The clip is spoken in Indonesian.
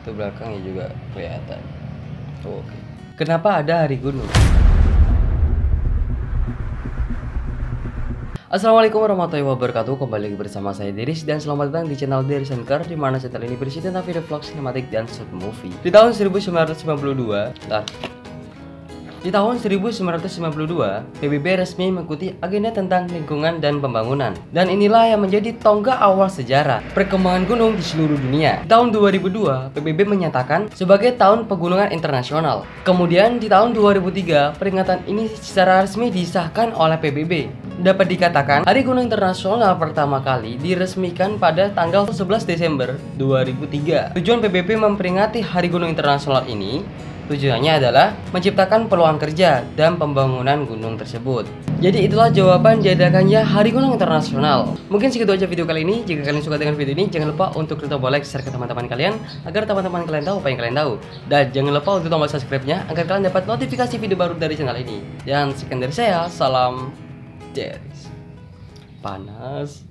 Itu belakangnya juga kelihatan. Oh, Oke. Kenapa ada hari gunung? Assalamualaikum warahmatullahi wabarakatuh Kembali lagi bersama saya Deris Dan selamat datang di channel Deris Anchor di mana channel ini berisi tentang video vlog sinematik dan short movie Di tahun 1992 Bentar. Di tahun 1992, PBB resmi mengikuti agenda tentang lingkungan dan pembangunan. Dan inilah yang menjadi tonggak awal sejarah perkembangan gunung di seluruh dunia. Di tahun 2002, PBB menyatakan sebagai tahun pegunungan internasional. Kemudian di tahun 2003, peringatan ini secara resmi disahkan oleh PBB. Dapat dikatakan, Hari Gunung Internasional pertama kali diresmikan pada tanggal 11 Desember 2003. Tujuan PBB memperingati Hari Gunung Internasional ini Tujuannya adalah menciptakan peluang kerja dan pembangunan gunung tersebut. Jadi itulah jawaban jadakannya Hari Gunung Internasional. Mungkin segitu aja video kali ini. Jika kalian suka dengan video ini, jangan lupa untuk klik tombol like share ke teman-teman kalian agar teman-teman kalian tahu apa yang kalian tahu. Dan jangan lupa untuk tombol subscribe-nya agar kalian dapat notifikasi video baru dari channel ini. Dan sekian dari saya, salam Deris. Panas.